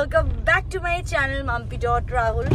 Welcome back to my channel Mampi dot Rahul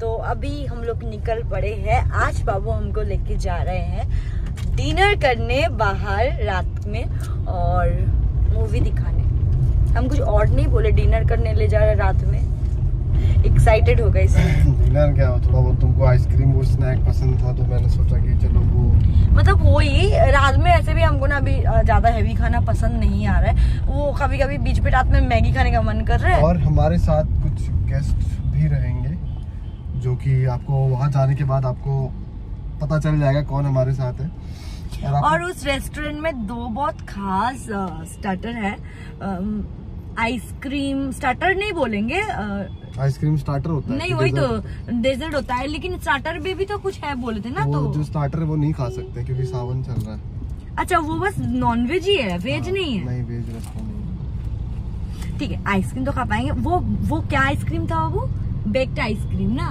तो अभी हम लोग निकल पड़े हैं। आज बाबू हमको लेके जा रहे हैं डिनर करने बाहर रात में और मूवी दिखाने। हम कुछ और नहीं बोले, डिनर करने ले जा रहे रात में। एक्साइटेड हो गए डिनर क्या हो? थोड़ा बहुत तुमको आइसक्रीम वो स्नैक पसंद था तो मैंने सोचा कि चलो वो मतलब वही रात में ऐसे भी हमको ना अभी ज़्यादा हैवी खाना पसंद नहीं आ रहा है। वो कभी कभी बीच पे रात में मैगी खाने का मन कर रहा है। और हमारे साथ कुछ गेस्ट भी रहेंगे जो कि आपको वहाँ जाने के बाद आपको पता चल जाएगा कौन हमारे साथ है। और और उस रेस्टोरेंट में दो बहुत खास स्टार्टर है। आइसक्रीम स्टार्टर नहीं बोलेंगे आइसक्रीम स्टार्टर होता है नहीं वही तो डेजर्ट होता है लेकिन स्टार्टर में भी तो कुछ है बोले थे ना वो तो। जो स्टार्टर वो नहीं खा सकते क्योंकि सावन चल रहा है। अच्छा वो बस नॉन वेज ही है वेज हाँ, नहीं है? नहीं वेज नहीं ठीक है आइसक्रीम तो खा पाएँगे। वो वो क्या आइसक्रीम था वो बेक्ड आइसक्रीम ना?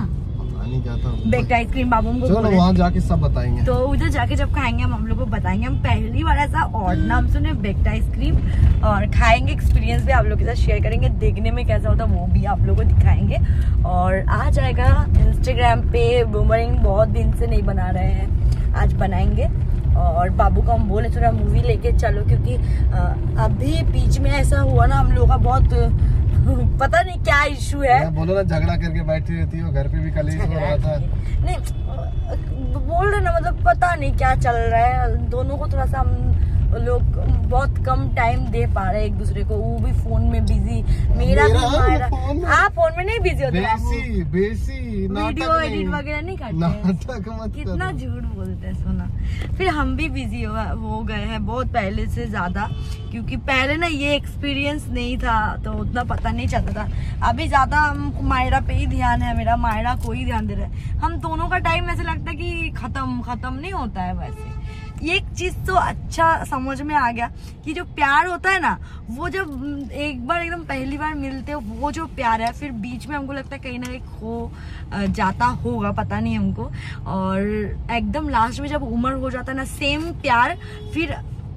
नहीं क्या बेक्ड आइसक्रीम बाबू हमको चलो वहाँ जाके सब बताएँगे। तो उधर जाके जब खाएँगे हम हम लोग को बताएँगे। हम पहली बार ऐसा और नाम सुने बेक्ड आइसक्रीम और खाएँगे एक्सपीरियंस भी आप लोग के साथ शेयर करेंगे। देखने में कैसा होता है वो भी आप लोग को दिखाएँगे। और आ जाएगा इंस्टाग्राम पे बूमरिंग बहुत दिन से नहीं बना रहे हैं। आज बनाएँगे। और बाबू को हम बोले थोड़ा मूवी लेके चलो क्योंकि अभी बीच में ऐसा हुआ ना हम लोग का बहुत पता नहीं क्या इशू है। बोलो ना झगड़ा करके बैठी रहती हो घर पे भी कल हो रहा था। नहीं बोल रहे ना मतलब पता नहीं क्या चल रहा है। दोनों को थोड़ा सा हम लोग बहुत कम टाइम दे पा रहे हैं एक दूसरे को। वो भी फ़ोन में बिज़ी मेरा भी मेरा हमारा फ़ोन में- हाँ। फ़ोन में नहीं बिज़ी होते बेसी बेसी वीडियो। एडिट वगैरह नहीं करते कितना झूठ बोलते हैं सोना। फिर हम भी बिज़ी हो, हो गए हैं बहुत पहले से ज़्यादा। क्योंकि पहले ना ये एक्सपीरियंस नहीं था तो उतना पता नहीं चलता था। अभी ज़्यादा हम मायरा पे ही ध्यान है मेरा मायरा को ही ध्यान दे रहा है। हम दोनों का टाइम ऐसे लगता है कि खत्म खत्म नहीं होता है वैसे। ये एक चीज़ तो अच्छा समझ में आ गया कि जो प्यार होता है ना वो जब हम्म, एक बार एकदम पहली बार मिलते हो वो जो प्यार है फिर बीच में हमको लगता है कहीं ना कहीं खो जाता होगा पता नहीं हमको। और एकदम लास्ट में जब उम्र हो जाता है ना सेम प्यार फिर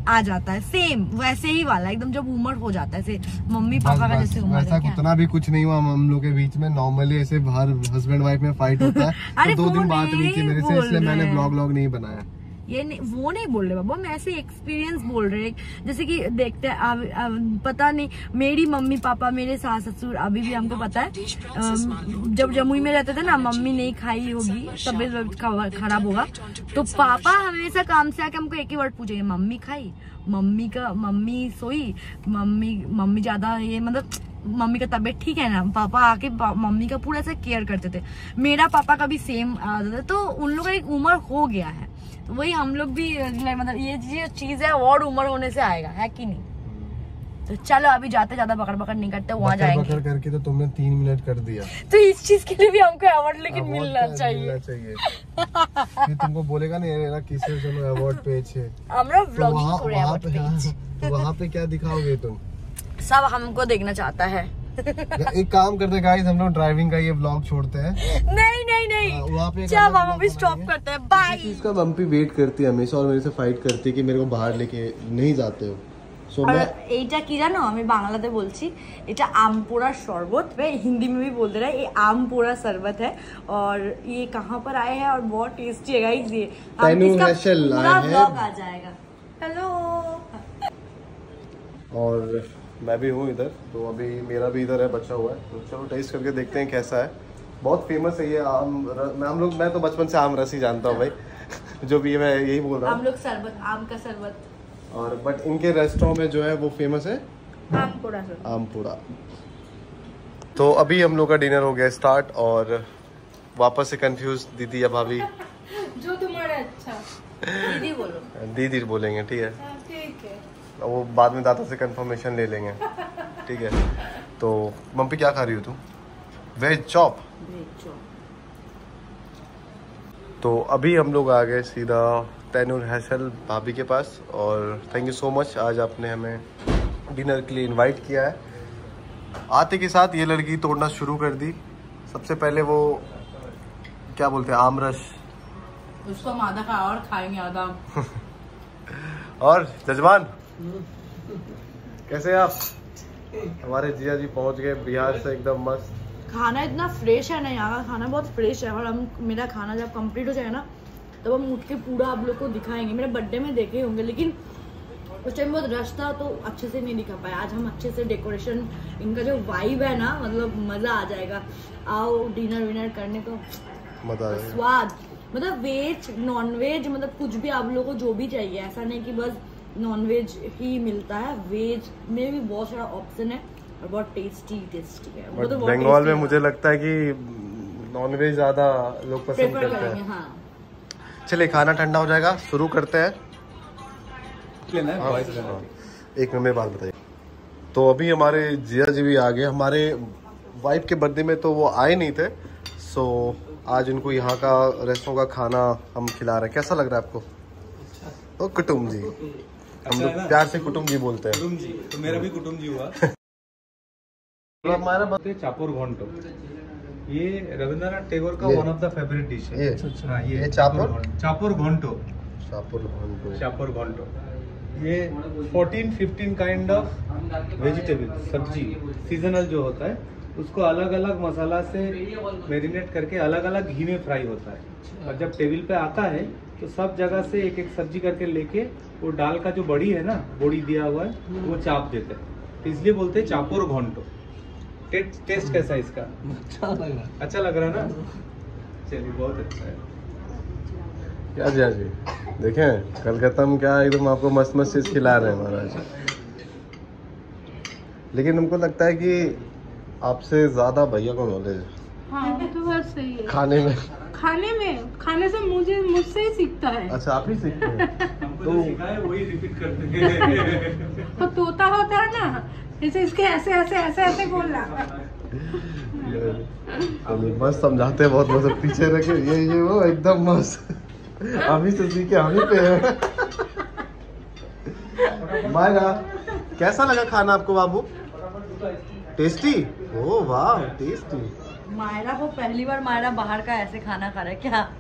आ जाता है सेम वैसे ही वाला एकदम जब उम्र हो जाता है से मम्मी पापा का जैसे उम्र वैसा? उतना भी कुछ नहीं हुआ हम लोग के बीच में नॉर्मली ऐसे बाहर हस्बैंड वाइफ में फाइट होता है अरे तो दो दिन बात नहीं मेरे से इसलिए मैंने ब्लॉग व्लॉग नहीं बनाया। ये नहीं वो नहीं बोल रहे बाबा मैं ऐसे एक्सपीरियंस बोल रहे जैसे कि देखते हैं अब, पता नहीं मेरी मम्मी पापा मेरे सास ससुर अभी भी हमको पता है जब जमुई में रहते थे ना मम्मी नहीं खाई होगी तबीयत खराब होगा। तो पापा हमेशा काम से आके हमको एक ही वर्ड पूछेंगे मम्मी खाई? मम्मी का मम्मी सोई मम्मी मम्मी ज़्यादा ये मतलब मम्मी का तबीयत ठीक है ना पापा आके मम्मी का पूरा ऐसा केयर करते थे। मेरा पापा का भी सेम आदत है तो उन लोग का एक उम्र हो गया है। वही हम लोग भी मतलब ये जो चीज़ है और उम्र होने से आएगा है कि नहीं? तो चलो अभी जाते ज़्यादा पकड़ पकड़ नहीं करते वहाँ जाएँगे। करके तो तुमने तीन मिनट कर दिया। तो इस चीज़ के लिए भी हमको अवार्ड लेकिन मिलना चाहिए। मिलना चाहिए? तुमको बोलेगा ना ये किसे चलो अवार्ड हमरा व्लॉगिंग वहाँ पे क्या दिखाओगे तुम? सब हमको देखना चाहता है। एक काम करते गाइस हम लोग ड्राइविंग का ये ब्लॉग छोड़ते हैं नहीं नहीं हाँ, वहाँ पे नहीं एक चल अलग हम vlog अभी स्टॉप बनाएंगे। करते हैं बाय चीज का बम्पी वेट करती है हमेशा और मेरे से फाइट करती है कि मेरे को बाहर लेके नहीं जाते हो सो আর मैं এইটা কি জানো আমি বাংলাতে বলছি এটা आम पोड़ा शरबत मैं हिंदी में भी बोल दे रहा है ये आम पोड़ा शरबत है और ये कहाँ पर आए हैं और बहुत टेस्टी है गाइस ये हम तैनू इसका हैशल पूरा आए हैं। ब्लॉग आ जाएगा हेलो और मैं भी हूँ इधर तो अभी मेरा भी इधर है बचा हुआ है। तो चलो टेस्ट करके देखते हैं कैसा है। बहुत फ़ेमस है ये आम र- मैं हम लोग मैं तो बचपन से आम रस ही जानता हूँ भाई। जो भी मैं यही बोल रहा हम हूँ लोग शरबत आम का शरबत। और बट इनके रेस्टोरेंट में जो है वो फ़ेमस है? आम पोड़ा शरबत। आम पूड़ा। तो अभी हम लोग का डिनर हो गया स्टार्ट और वापस से कंफ्यूज दीदी या भाभी। जो तुम्हारा अच्छा। दीदी बोलो। दीदी बोलेंगे ठीक है। ठीक है। वो बाद में दादा से कंफर्मेशन ले लेंगे। ठीक है? तो मम्मी क्या खा रही हो तुम? वेज चॉप तो अभी हम लोग आ गए सीधा तैनूर हैसल भाभी के पास और थैंक यू सो मच आज आपने हमें डिनर के लिए इनवाइट किया है। आते के साथ ये लड़की तोड़ना शुरू कर दी। सबसे पहले वो क्या बोलते हैं आमरस। उसको हम आधा खा और खाएँगे आधा। और जजमान कैसे आप? हमारे जिया जी पहुँच गए बिहार से एकदम मस्त। खाना इतना फ्रेश है ना यहाँ का खाना बहुत फ्रेश है और हम मेरा खाना जब कंप्लीट हो जाएगा ना तब हम उठ के पूरा आप लोग को दिखाएँगे। मेरे बर्थडे में देखे होंगे लेकिन उस टाइम बहुत रश था तो अच्छे से नहीं दिखा पाया। आज हम अच्छे से डेकोरेशन इनका जो वाइब है ना मतलब मज़ा आ जाएगा। आओ डिनर विनर करने को। मज़ा स्वाद मतलब वेज नॉन वेज मतलब कुछ भी आप लोगों को जो भी चाहिए। ऐसा नहीं कि बस नॉन वेज ही मिलता है। वेज में भी बहुत सारा ऑप्शन है और बहुत टेस्टी टेस्टी है। तो बंगाल में मुझे लगता है कि नॉनवेज ज़्यादा लोग पसंद करते हैं। हाँ। चलिए खाना ठंडा हो जाएगा। शुरू करते हैं। लेना है हाँ, है। हाँ। एक मिनट में बात बताइए। तो अभी हमारे जिया जी भी आ गए हमारे वाइफ के बर्थडे में तो वो आए नहीं थे। सो आज उनको यहाँ का रेस्टोरेंट का खाना हम खिला रहे हैं। कैसा लग रहा है आपको? अच्छा। ओ कुटुम जी। हम अच्छा लोग प्यार से कुटुम जी बोलते हैं। जी तो मेरा भी कुटुम जी हुआ। तो हमारा बत- बोलते हैं चापोर घोंटो। ये रविंद्रनाथ टैगोर का one of the favourite dish है। ये? हाँ, ये ये चापोर? घोंटो। चापोर घोंटो। शाहपुर भवन चापोर घोंटो। ये 14 15 काइंड ऑफ़ वेजिटेबल सब्ज़ी सीजनल जो होता है उसको अलग अलग मसाला से मैरिनेट करके अलग अलग घी में फ्राई होता है। और जब टेबल पे आता है तो सब जगह से एक एक सब्ज़ी करके लेके वो डाल का जो बड़ी है ना बड़ी दिया हुआ है वो चाप देते हैं। तो इसलिए बोलते हैं चापोर घोंटो। टेस्ट टेस्ट कैसा है इसका? अच्छा लग रहा अच्छा लग रहा है ना? चलिए बहुत अच्छा है। क्या जिया जी देखें कलकत्ता में क्या एकदम आपको मस्त मस्त चीज़ खिला रहे हैं महाराज। लेकिन हमको लगता है कि आपसे ज़्यादा भैया को नॉलेज है। हाँ तो सही है। खाने में। खाने में खाने से मुझे मुझसे ही सीखता है। अच्छा आप ही सीखते हैं? सीखा है वही रिपीट करते हैं। तो तोता होता है ना जैसे इसके ऐसे ऐसे ऐसे ऐसे बोलना चलिए, मस्त समझाते हैं बहुत मस्त पीछे रखे ये ये वो एकदम मस्त। हम ही से सीखे हम ही पे हैं। मायरा कैसा लगा खाना आपको बाबू? टेस्टी? ओ वाह टेस्टी। मायरा को पहली बार मायरा बाहर का ऐसे खाना खा रहा है क्या?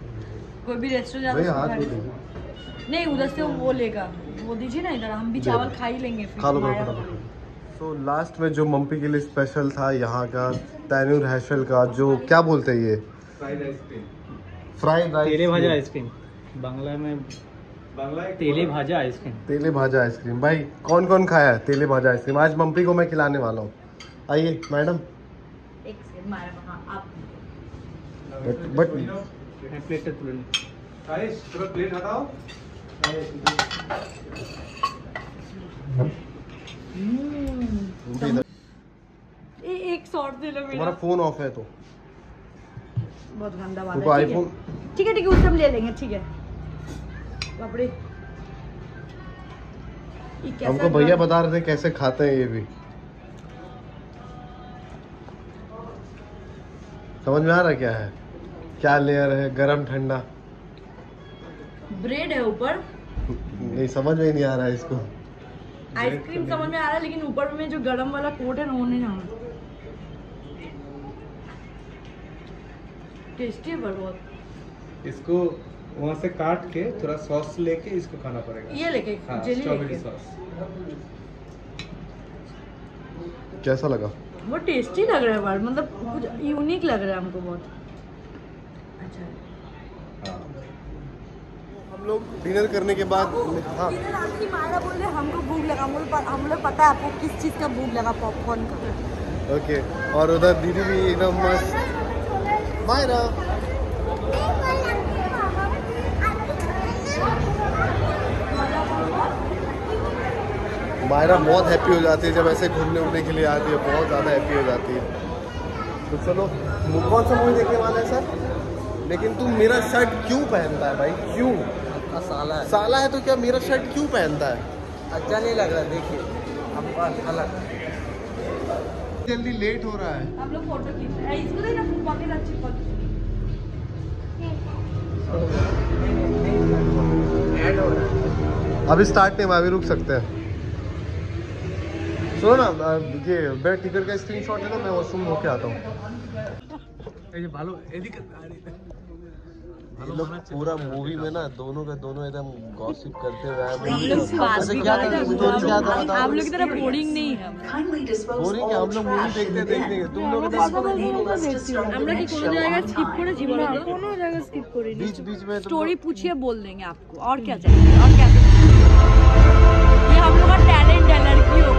कोई भी रेस्टोरेंट जाता है। खाने- नहीं उधर से वो लेगा। वो दीजिए ना इधर हम भी चावल खा ही लेंगे खा लो। सो लास्ट में जो मम्पी के लिए स्पेशल था यहाँ का तैनूर हैशल का जो क्या बोलते हैं ये? फ्राइड आइसक्रीम फ्राइड तेले भाजा आइसक्रीम बांग्ला में बांग्ला तेले भाजा आइसक्रीम तेले भाजा आइसक्रीम भाई कौन कौन खाया है तेले भाजा आइसक्रीम आज मम्पी को मैं खिलाने वाला हूँ। आइए मैडम। एक सेकंड मायरा को, हाँ आप बट बट प्लेट प्लेट हटाओ। एक शॉट दे लो तुम्हारा मेरा फ़ोन ऑफ़ है तो। बहुत गंदा बात है ठीक है। आईफोन ठीक है ठीक है उससे हम ले लेंगे ठीक है। बापरे। हमको भैया बता रहे थे कैसे खाते हैं ये भी। समझ में आ रहा क्या है? क्या लेयर है? गरम ठंडा? ब्रेड है ऊपर। नहीं समझ में नहीं आ रहा है इसको। आइसक्रीम समझ में आ रहा है लेकिन ऊपर में जो गरम वाला कोट है ना वो नहीं जाना टेस्टी है बहुत। इसको वहाँ से काट के थोड़ा सॉस लेके इसको खाना पड़ेगा। ये लेके हाँ जेली स्ट्रॉबेरी लेके। सॉस कैसा लगा? बहुत टेस्टी लग रहा है पर मतलब कुछ यूनिक लग रहा है हमको बहुत। अच्छा। हाँ। हम लोग डिनर करने के बाद हाँ। मायरा बोल रहे हमको भूख लगा हम लोग हम लोग पता है आपको किस चीज़ का भूख लगा पॉपकॉर्न का। ओके और उधर दीदी भी एकदम मस्त। मायरा मायरा बहुत हैप्पी हो जाती है जब ऐसे घूमने उमने के लिए आती है बहुत ज़्यादा हैप्पी हो जाती है। तो चलो कौन सा मूवी देखने वाला है सर? लेकिन तू मेरा शर्ट क्यों पहनता है भाई? क्यों? साला है। साला है तो क्या मेरा शर्ट क्यों पहनता है? अच्छा नहीं लग रहा देखिए। हमको अलग। जल्दी लेट हो रहा है। हम लोग फ़ोटो खींच रहे हैं। इसको देना पॉकेट अच्छी पॉकेट अभी स्टार्ट नहीं हुआ अभी रुक सकते हैं। सुनो ना अ, ये मैं टिकट का स्क्रीनशॉट है ना मैं वॉशरूम होके आता हूँ এই যে ভালো এদিকে ये लोग पूरा मूवी में ना दोनों का दोनों एकदम गॉसिप करते हुए आए हम movie लोग में। बात ऐसे भी क्या कर था रहे मुझे नहीं याद आ थे रहा आप लोग की तरह बोरिंग नहीं है बोरिंग है हम लोग मूवी देखते देखते हैं। तुम लोग एकदम আমরা কি কোনো জায়গায় স্কিপ করেছি বলো তো কোনো জায়গায় স্কিপ করিনি बीच बीच में तुम स्टोरी पूछिए बोल देंगे आपको और क्या चाहिए और क्या चाहिए ये हम लोग का टैलेंट है लड़कियों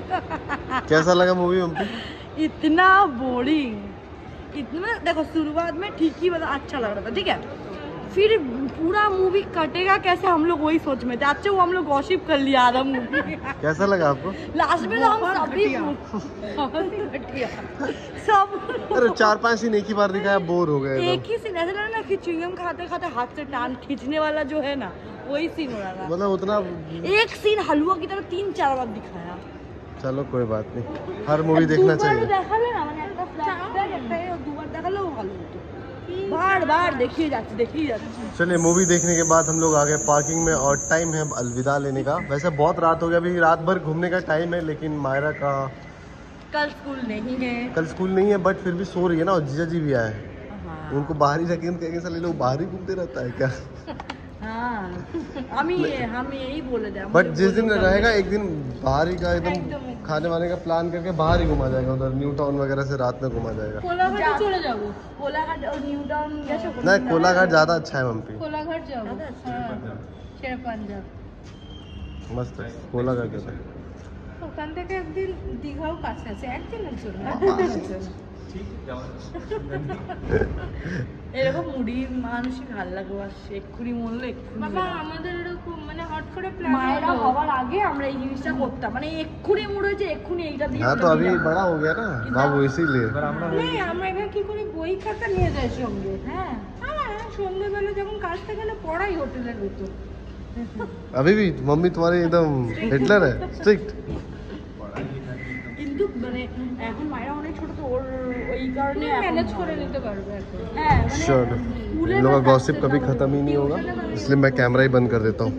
कैसा लगा मूवी मम्मी इतना बोरिंग इतना देखो शुरुआत में ठीक ही मतलब अच्छा लग रहा था ठीक है? फिर पूरा मूवी कटेगा कैसे हम लोग वही सोच में थे। अच्छा वो हम लोग गॉसिप कर लिया आधा मूवी कैसा लगा आपको? लास्ट में तो हम सभी ही सब अरे चार पाँच सीन एक ही बार दिखाया बोर हो गए एक ही सीन ऐसा लग ना कि च्युइंगम खाते खाते हाथ से टान खींचने वाला जो है ना वही सीन हो रहा था। मतलब उतना एक सीन हलवा की तरह तीन चार बार दिखाया। चलो कोई बात नहीं हर मूवी देखना चाहिए দেখালে না মানে একটা ফ্ল্যাশব্যাক একটা এ দুবার দেখালেও ভালো হতো বারবার দেখিয়ে যাচ্ছে দেখিয়ে যাচ্ছে चलिए मूवी देखने के बाद हम लोग आ गए पार्किंग में और टाइम है अब अलविदा लेने का वैसे बहुत रात हो गया अभी रात भर घूमने का टाइम है लेकिन मायरा का कल स्कूल नहीं है कल स्कूल नहीं है बट फिर भी सो रही है ना और जीजा जी भी आए उनको बाहर ही रखें हम कहेंगे साले लोग बाहर ही घूमते रहता है क्या हाँ हम ही हम यही बोले थे हम बट ये जिस दिन बोले थे। रहेगा एक दिन बाहर ही का एकदम खाने वाने का प्लान करके बाहर ही घुमा जाएगा उधर न्यू टाउन वगैरह से रात में घुमा जाएगा কোলাঘাটে চলে যাবো কোলাঘাট और নিউ टाउन গেছো ना कोलाघाट ज्यादा अच्छा है मम्पी কোলাঘাট যাবো হ্যাঁ শের পাঞ্জাব मस्त है कोलाघाट जाता है ওখান থেকে একদিন দীঘাও কাছে আছে একদিনের জন্য এরকম মুড়ি মানুষই ভাল লাগে বাস এক্ষুনি মরলে এক্ষুনি বাবা বেরোবে। আমাদের এরকম মানে হট করে প্ল্যান মায়েরা হওয়ার আগে আমরা এই জিনিসটা করতাম মানে এক্ষুনি মুড় হয়েছে এক্ষুনি এইটা দিয়ে हाँ तो আমরা अभी দিলাম। बड़ा हो गया ना बाबू इसीलिए নেই আমরা এবার কি করি বই খাতা নিয়ে যাই সঙ্গে হ্যাঁ হ্যাঁ সন্ধ্যেবেলা যখন কাজ থাকে না পড়াই হোটেলের ভিতর अभी भी मम्मी तुम्हारी एकदम हिटलर है स्ट्रिक्ट কিন্তু মানে এখন মায়েরা অনেক ছোট তো ওর ওই কারণে এখন ম্যানেজ করে নিতে পারবে এখন হ্যাঁ মানে श्योर স্কুলে इन लोगों का না गॉसिप कभी खत्म ही नहीं होगा इसलिए मैं कैमरा ही बंद कर देता हूँ